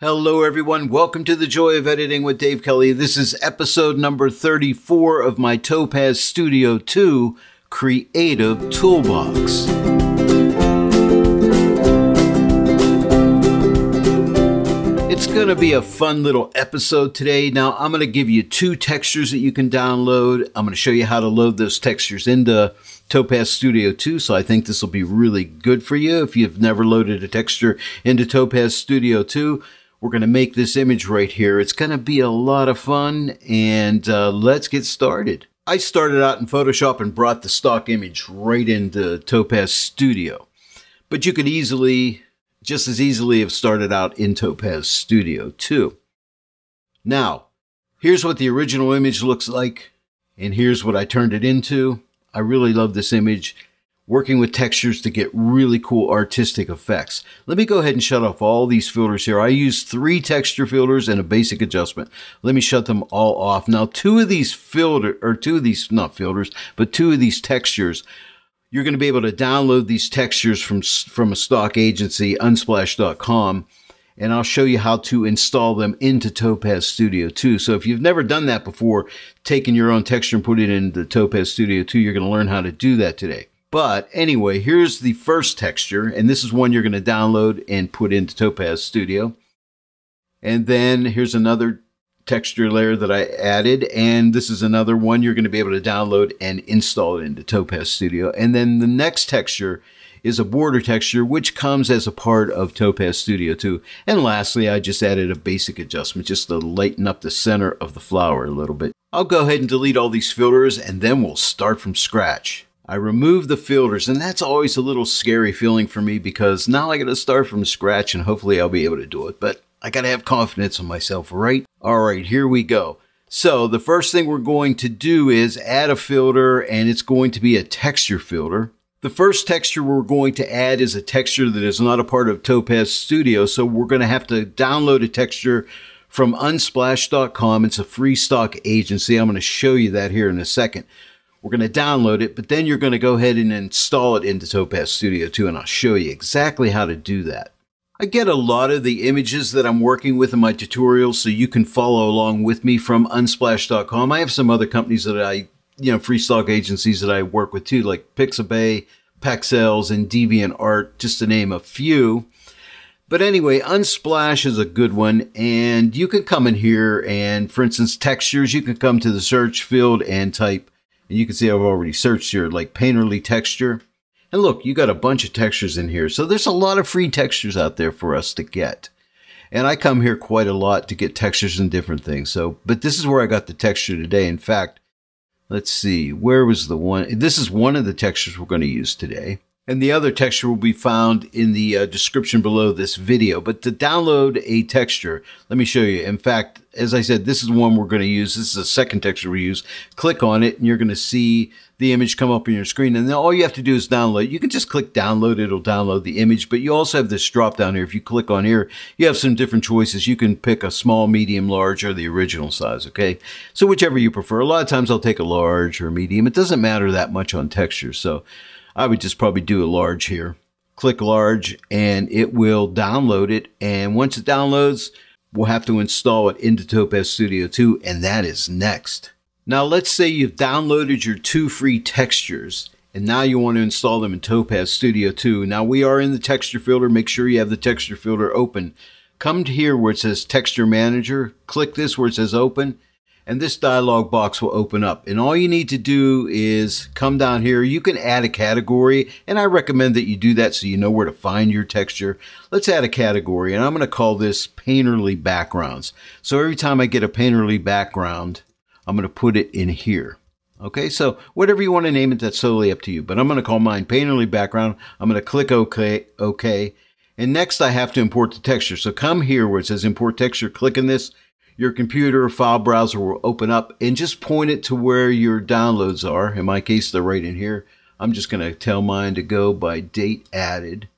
Hello, everyone. Welcome to the Joy of Editing with Dave Kelly. This is episode number 34 of my Topaz Studio 2 Creative Toolbox. It's going to be a fun little episode today. Now, I'm going to give you two textures that you can download. I'm going to show you how to load those textures into Topaz Studio 2. So I think this will be really good for you if you've never loaded a texture into Topaz Studio 2. We're going to make this image right here. It's going to be a lot of fun and uh, let's get started. I started out in Photoshop and brought the stock image right into Topaz Studio. But you could easily, just as easily have started out in Topaz Studio 2. Now, here's what the original image looks like and here's what I turned it into. I really love this image working with textures to get really cool artistic effects. Let me go ahead and shut off all these filters here. I use three texture filters and a basic adjustment. Let me shut them all off. Now, two of these filter, or two of these, not filters, but two of these textures, you're going to be able to download these textures from, from a stock agency, unsplash.com and I'll show you how to install them into Topaz Studio 2. So if you've never done that before, taking your own texture and putting it into Topaz Studio 2, you're going to learn how to do that today. But anyway, here's the first texture, and this is one you're going to download and put into Topaz Studio. And then here's another texture layer that I added, and this is another one you're going to be able to download and install it into Topaz Studio. And then the next texture is a border texture, which comes as a part of Topaz Studio 2. And lastly, I just added a basic adjustment just to lighten up the center of the flower a little bit. I'll go ahead and delete all these filters, and then we'll start from scratch. I remove the filters, and that's always a little scary feeling for me because now I got to start from scratch, and hopefully I'll be able to do it. But I got to have confidence in myself, right? All right, here we go. So the first thing we're going to do is add a filter, and it's going to be a texture filter. The first texture we're going to add is a texture that is not a part of Topaz Studio, so we're going to have to download a texture from unsplash.com. It's a free stock agency. I'm going to show you that here in a second. We're going to download it, but then you're going to go ahead and install it into Topaz Studio 2, and I'll show you exactly how to do that. I get a lot of the images that I'm working with in my tutorials, so you can follow along with me from unsplash.com. I have some other companies that I, you know, free stock agencies that I work with too, like Pixabay, Pexels, and DeviantArt, just to name a few. But anyway, Unsplash is a good one, and you can come in here and, for instance, textures, you can come to the search field and type and you can see I've already searched here like painterly texture. And look, you got a bunch of textures in here. So there's a lot of free textures out there for us to get. And I come here quite a lot to get textures and different things. So, but this is where I got the texture today. In fact, let's see, where was the one? This is one of the textures we're going to use today. And the other texture will be found in the uh, description below this video. But to download a texture, let me show you. In fact, as I said, this is one we're going to use. This is the second texture we use. Click on it and you're going to see the image come up on your screen. And then all you have to do is download. You can just click download. It'll download the image. But you also have this drop down here. If you click on here, you have some different choices. You can pick a small, medium, large, or the original size. Okay. So whichever you prefer. A lot of times I'll take a large or medium. It doesn't matter that much on texture. So I would just probably do a large here. Click large and it will download it. And once it downloads, we'll have to install it into Topaz Studio 2 and that is next. Now let's say you've downloaded your two free textures and now you want to install them in Topaz Studio 2. Now we are in the texture filter. Make sure you have the texture filter open. Come to here where it says texture manager. Click this where it says open and this dialog box will open up. And all you need to do is come down here. You can add a category, and I recommend that you do that so you know where to find your texture. Let's add a category, and I'm going to call this painterly backgrounds. So every time I get a painterly background, I'm going to put it in here. Okay, so whatever you want to name it, that's totally up to you. But I'm going to call mine painterly background. I'm going to click OK, OK. And next I have to import the texture. So come here where it says import texture, click in this, your computer file browser will open up and just point it to where your downloads are. In my case, they're right in here. I'm just going to tell mine to go by date added.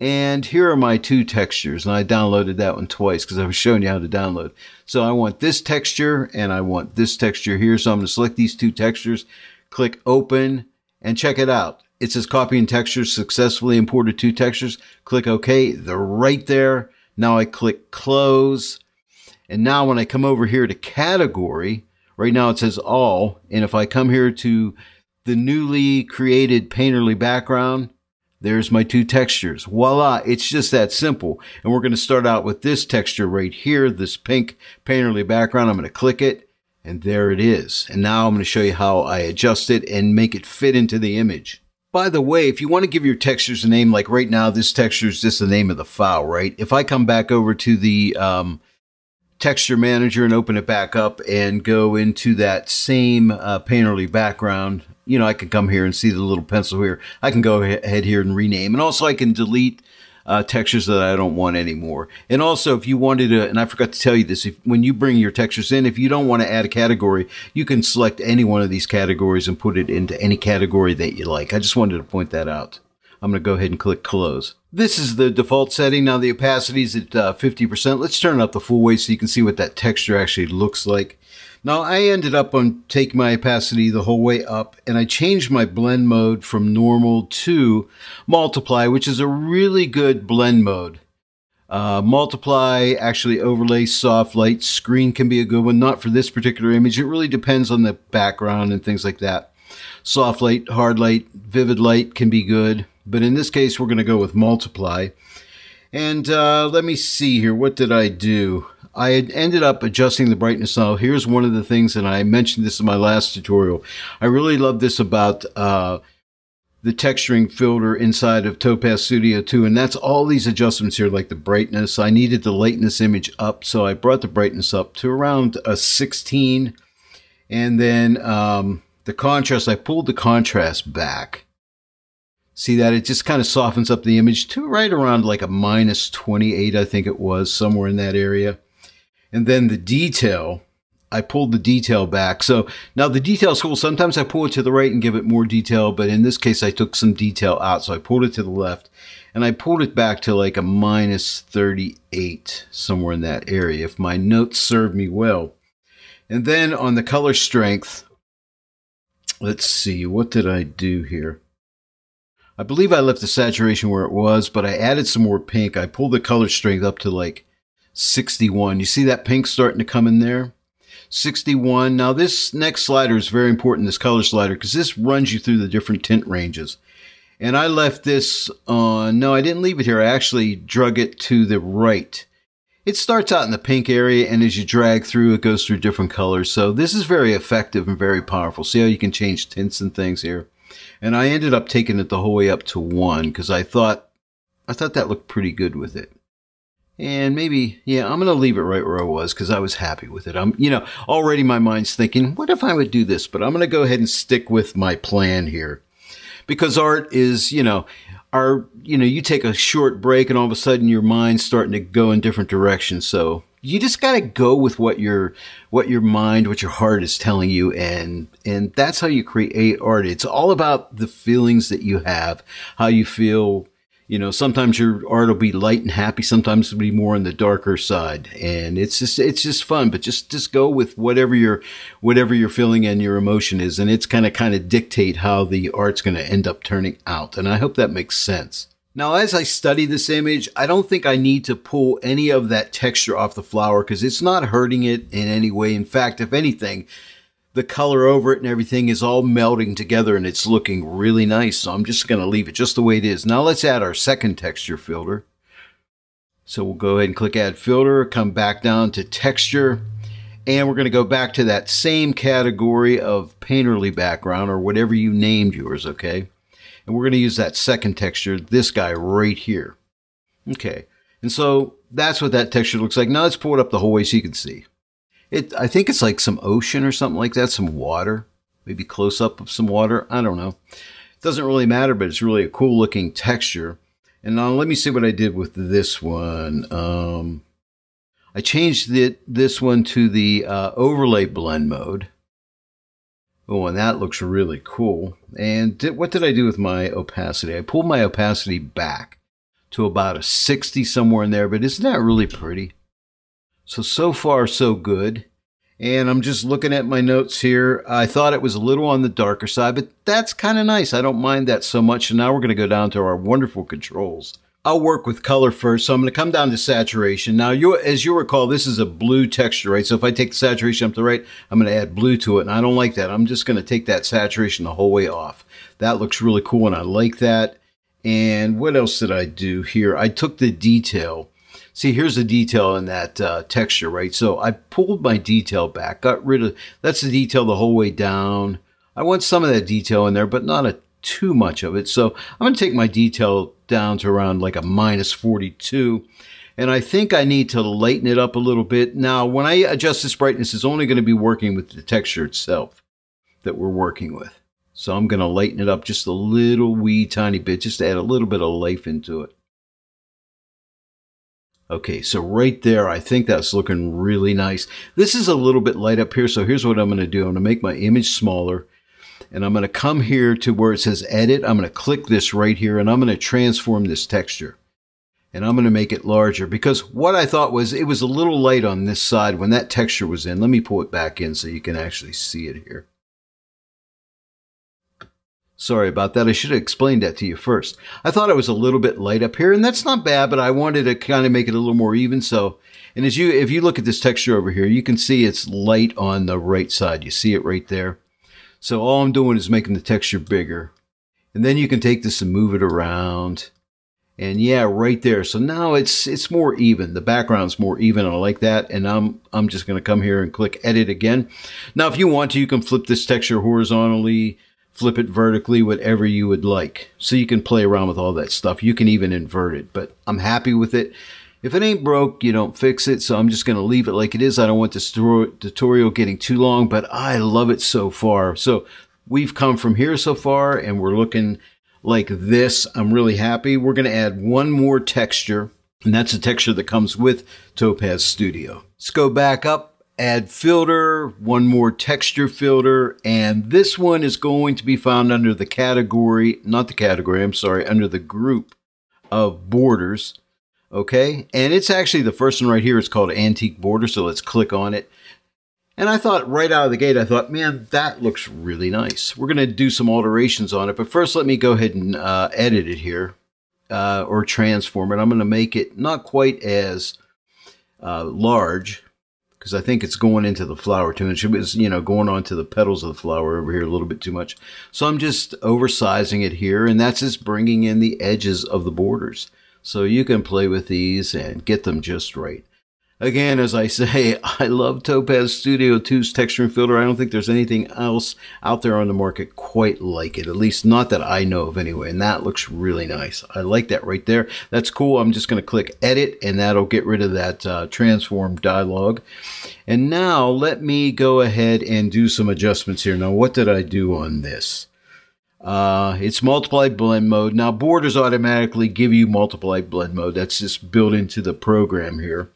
And here are my two textures. And I downloaded that one twice because I was showing you how to download. So I want this texture and I want this texture here. So I'm going to select these two textures, click open and check it out. It says copying textures successfully imported two textures. Click OK. They're right there. Now I click close. And now when I come over here to category, right now it says all. And if I come here to the newly created painterly background, there's my two textures. Voila. It's just that simple. And we're going to start out with this texture right here, this pink painterly background. I'm going to click it and there it is. And now I'm going to show you how I adjust it and make it fit into the image. By the way, if you want to give your textures a name, like right now, this texture is just the name of the file, right? If I come back over to the um, texture manager and open it back up and go into that same uh, painterly background, you know, I can come here and see the little pencil here. I can go ahead here and rename. And also I can delete uh, textures that I don't want anymore. And also, if you wanted to, and I forgot to tell you this, if, when you bring your textures in, if you don't want to add a category, you can select any one of these categories and put it into any category that you like. I just wanted to point that out. I'm going to go ahead and click close. This is the default setting. Now the opacity is at uh, 50%. Let's turn it up the full way so you can see what that texture actually looks like. Now I ended up on taking my opacity the whole way up and I changed my blend mode from normal to multiply, which is a really good blend mode. Uh, multiply, actually overlay, soft light, screen can be a good one. Not for this particular image. It really depends on the background and things like that. Soft light, hard light, vivid light can be good. But in this case, we're going to go with multiply. And uh, let me see here. What did I do? I had ended up adjusting the brightness. Now, here's one of the things, and I mentioned this in my last tutorial. I really love this about uh, the texturing filter inside of Topaz Studio 2, and that's all these adjustments here, like the brightness. I needed the lightness image up, so I brought the brightness up to around a 16, and then um, the contrast, I pulled the contrast back. See that? It just kind of softens up the image to right around like a minus 28, I think it was, somewhere in that area. And then the detail, I pulled the detail back. So now the detail is cool. Sometimes I pull it to the right and give it more detail, but in this case, I took some detail out. So I pulled it to the left and I pulled it back to like a minus 38, somewhere in that area, if my notes serve me well. And then on the color strength, let's see, what did I do here? I believe I left the saturation where it was, but I added some more pink. I pulled the color strength up to like 61. You see that pink starting to come in there? 61. Now this next slider is very important, this color slider, because this runs you through the different tint ranges. And I left this on, no, I didn't leave it here. I actually drug it to the right. It starts out in the pink area, and as you drag through, it goes through different colors. So this is very effective and very powerful. See how you can change tints and things here? And I ended up taking it the whole way up to one because I thought, I thought that looked pretty good with it. And maybe yeah i'm to leave it right where i was because i was happy with it. I'm you know already my mind's thinking what if i would do this? But i'm to go ahead and stick with my plan here. Because art is you know our you know you take a short break and all of a sudden your mind's starting to go in different directions. So you just got to go with what your what your mind what your heart is telling you and and that's how you create art it's all about the feelings that you have how you feel you know, sometimes your art will be light and happy. Sometimes it'll be more on the darker side, and it's just it's just fun. But just just go with whatever your whatever your feeling and your emotion is, and it's kind of kind of dictate how the art's going to end up turning out. And I hope that makes sense. Now, as I study this image, I don't think I need to pull any of that texture off the flower because it's not hurting it in any way. In fact, if anything, the color over it and everything is all melting together and it's looking really nice. So I'm just going to leave it just the way it is. Now let's add our second texture filter. So we'll go ahead and click add filter, come back down to texture, and we're going to go back to that same category of painterly background or whatever you named yours, okay? And we're going to use that second texture, this guy right here. Okay, and so that's what that texture looks like. Now let's pull it up the whole way so you can see. It, I think it's like some ocean or something like that, some water, maybe close up of some water. I don't know. It doesn't really matter, but it's really a cool looking texture. And now let me see what I did with this one. Um, I changed the, this one to the uh, overlay blend mode. Oh, and that looks really cool. And did, what did I do with my opacity? I pulled my opacity back to about a 60 somewhere in there, but isn't that really pretty? So, so far, so good. And I'm just looking at my notes here. I thought it was a little on the darker side, but that's kind of nice. I don't mind that so much. And now we're going to go down to our wonderful controls. I'll work with color first. So I'm going to come down to saturation. Now, you, as you recall, this is a blue texture, right? So if I take the saturation up to the right, I'm going to add blue to it. And I don't like that. I'm just going to take that saturation the whole way off. That looks really cool and I like that. And what else did I do here? I took the detail. See, here's the detail in that uh, texture, right? So I pulled my detail back, got rid of, that's the detail the whole way down. I want some of that detail in there, but not a too much of it. So I'm going to take my detail down to around like a minus 42. And I think I need to lighten it up a little bit. Now, when I adjust this brightness, it's only going to be working with the texture itself that we're working with. So I'm going to lighten it up just a little wee tiny bit, just to add a little bit of life into it. Okay, so right there, I think that's looking really nice. This is a little bit light up here, so here's what I'm going to do. I'm going to make my image smaller and I'm going to come here to where it says edit. I'm going to click this right here and I'm going to transform this texture. And I'm going to make it larger because what I thought was it was a little light on this side when that texture was in. Let me pull it back in so you can actually see it here. Sorry about that. I should have explained that to you first. I thought it was a little bit light up here, and that's not bad, but I wanted to kind of make it a little more even. So, and as you, if you look at this texture over here, you can see it's light on the right side. You see it right there. So all I'm doing is making the texture bigger. And then you can take this and move it around. And yeah, right there. So now it's it's more even. The background's more even. I like that. And I'm I'm just going to come here and click edit again. Now, if you want to, you can flip this texture horizontally, flip it vertically, whatever you would like. So you can play around with all that stuff. You can even invert it, but I'm happy with it. If it ain't broke, you don't fix it. So I'm just going to leave it like it is. I don't want this tutorial getting too long, but I love it so far. So we've come from here so far and we're looking like this. I'm really happy. We're going to add one more texture and that's a texture that comes with Topaz Studio. Let's go back up, add filter, one more texture filter, and this one is going to be found under the category, not the category, I'm sorry, under the group of borders. Okay. And it's actually the first one right here. It's called Antique Border. So let's click on it. And I thought right out of the gate, I thought, man, that looks really nice. We're going to do some alterations on it. But first, let me go ahead and uh, edit it here uh, or transform it. I'm going to make it not quite as uh, large because I think it's going into the flower too much. It was, you know, going onto the petals of the flower over here a little bit too much. So I'm just oversizing it here. And that's just bringing in the edges of the borders. So you can play with these and get them just right. Again, as I say, I love Topaz Studio 2's texture and filter. I don't think there's anything else out there on the market quite like it, at least not that I know of anyway. And that looks really nice. I like that right there. That's cool. I'm just going to click edit and that'll get rid of that uh, transform dialog. And now let me go ahead and do some adjustments here. Now, what did I do on this? Uh, it's multiply blend mode. Now, borders automatically give you multiply blend mode. That's just built into the program here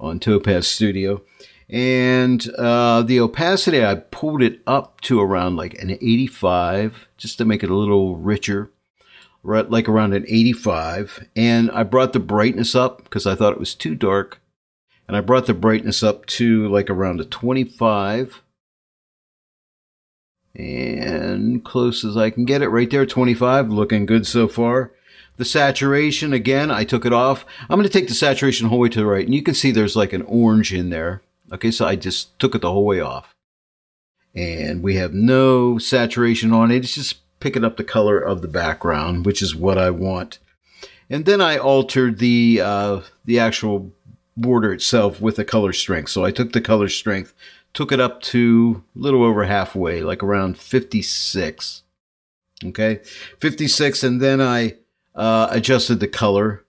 on Topaz Studio. And uh, the opacity, I pulled it up to around like an 85 just to make it a little richer, right, like around an 85. And I brought the brightness up because I thought it was too dark. And I brought the brightness up to like around a 25 and close as I can get it right there 25 looking good so far. The saturation again I took it off. I'm going to take the saturation all the whole way to the right and you can see there's like an orange in there. Okay so I just took it the whole way off. And we have no saturation on it. It's just picking up the color of the background which is what I want. And then I altered the uh, the actual border itself with the color strength. So I took the color strength took it up to a little over halfway, like around 56. Okay, 56, and then I uh, adjusted the color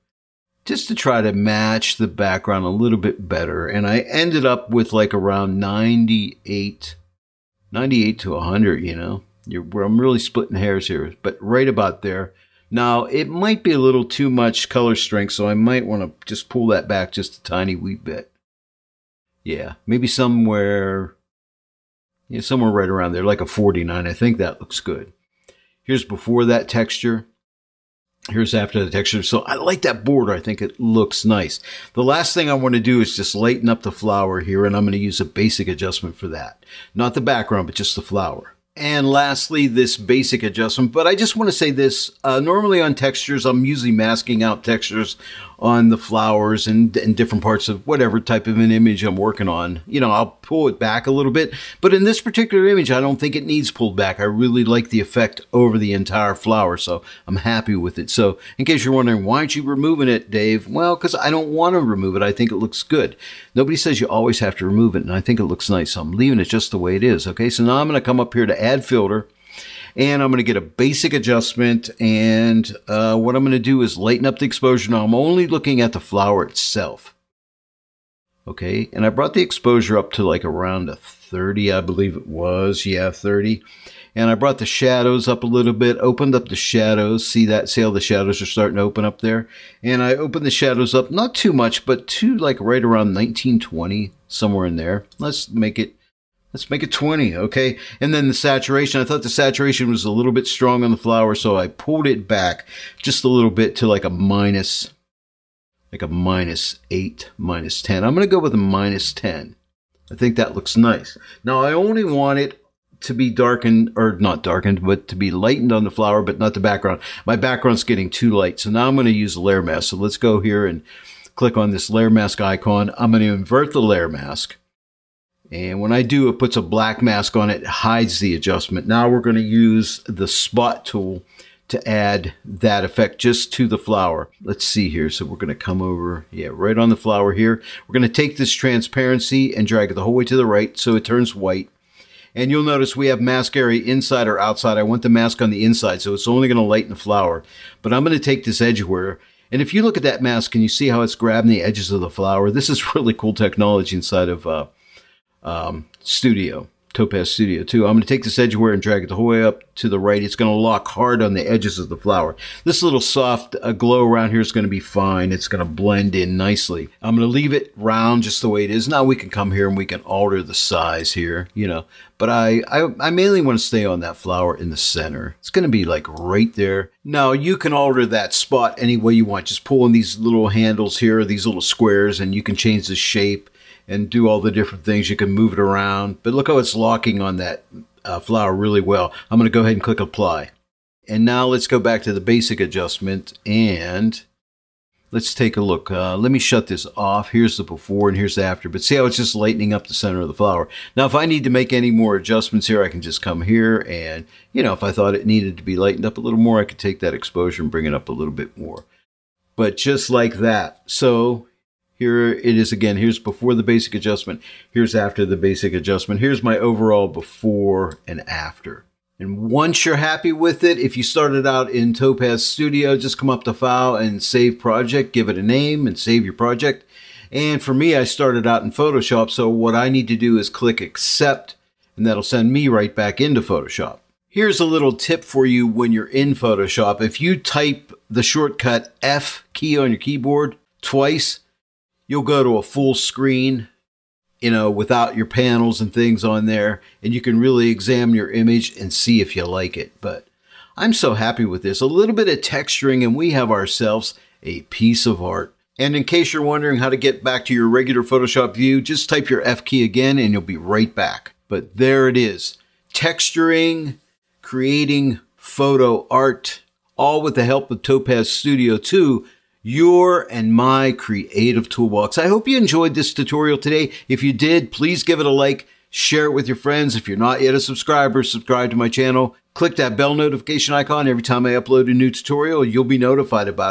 just to try to match the background a little bit better. And I ended up with like around 98, 98 to 100, you know. You're, I'm really splitting hairs here, but right about there. Now, it might be a little too much color strength, so I might want to just pull that back just a tiny wee bit. Yeah, maybe somewhere, yeah, somewhere right around there, like a 49. I think that looks good. Here's before that texture. Here's after the texture. So I like that border. I think it looks nice. The last thing I want to do is just lighten up the flower here, and I'm going to use a basic adjustment for that. Not the background, but just the flower. And lastly, this basic adjustment. But I just want to say this. Uh, normally on textures, I'm usually masking out textures on the flowers and, and different parts of whatever type of an image I'm working on. You know, I'll pull it back a little bit. But in this particular image, I don't think it needs pulled back. I really like the effect over the entire flower. So I'm happy with it. So in case you're wondering, why aren't you removing it, Dave? Well, because I don't want to remove it. I think it looks good. Nobody says you always have to remove it. And I think it looks nice. So I'm leaving it just the way it is. Okay. So now I'm going to come up here to add filter and I'm going to get a basic adjustment. And uh, what I'm going to do is lighten up the exposure. Now I'm only looking at the flower itself. Okay, and I brought the exposure up to like around a 30, I believe it was. Yeah, 30. And I brought the shadows up a little bit, opened up the shadows. See that? See how the shadows are starting to open up there? And I opened the shadows up, not too much, but to like right around 1920, somewhere in there. Let's make it Let's make it 20, okay? And then the saturation, I thought the saturation was a little bit strong on the flower, so I pulled it back just a little bit to like a minus, like a minus 8, minus 10. I'm going to go with a minus 10. I think that looks nice. Now, I only want it to be darkened, or not darkened, but to be lightened on the flower, but not the background. My background's getting too light, so now I'm going to use a layer mask. So let's go here and click on this layer mask icon. I'm going to invert the layer mask and when I do, it puts a black mask on it, hides the adjustment. Now we're going to use the spot tool to add that effect just to the flower. Let's see here. So we're going to come over, yeah, right on the flower here. We're going to take this transparency and drag it the whole way to the right so it turns white. And you'll notice we have mask area inside or outside. I want the mask on the inside, so it's only going to lighten the flower. But I'm going to take this edge edgeware. And if you look at that mask, can you see how it's grabbing the edges of the flower? This is really cool technology inside of uh, um, Studio, Topaz Studio 2. I'm going to take this edge aware and drag it the whole way up to the right. It's going to lock hard on the edges of the flower. This little soft uh, glow around here is going to be fine. It's going to blend in nicely. I'm going to leave it round just the way it is. Now we can come here and we can alter the size here, you know. But I, I, I mainly want to stay on that flower in the center. It's going to be like right there. Now you can alter that spot any way you want. Just pull in these little handles here, these little squares, and you can change the shape and do all the different things. You can move it around, but look how it's locking on that uh, flower really well. I'm going to go ahead and click apply. And now let's go back to the basic adjustment and let's take a look. Uh, let me shut this off. Here's the before and here's the after, but see how it's just lightening up the center of the flower. Now, if I need to make any more adjustments here, I can just come here and, you know, if I thought it needed to be lightened up a little more, I could take that exposure and bring it up a little bit more. But just like that. So here it is again. Here's before the basic adjustment. Here's after the basic adjustment. Here's my overall before and after. And once you're happy with it, if you started out in Topaz Studio, just come up to File and Save Project, give it a name and save your project. And for me, I started out in Photoshop, so what I need to do is click Accept, and that'll send me right back into Photoshop. Here's a little tip for you when you're in Photoshop. If you type the shortcut F key on your keyboard twice, you'll go to a full screen, you know, without your panels and things on there, and you can really examine your image and see if you like it. But I'm so happy with this. A little bit of texturing, and we have ourselves a piece of art. And in case you're wondering how to get back to your regular Photoshop view, just type your F key again and you'll be right back. But there it is. Texturing, creating photo art, all with the help of Topaz Studio 2 your and my creative toolbox. I hope you enjoyed this tutorial today. If you did, please give it a like, share it with your friends. If you're not yet a subscriber, subscribe to my channel. Click that bell notification icon every time I upload a new tutorial. You'll be notified about.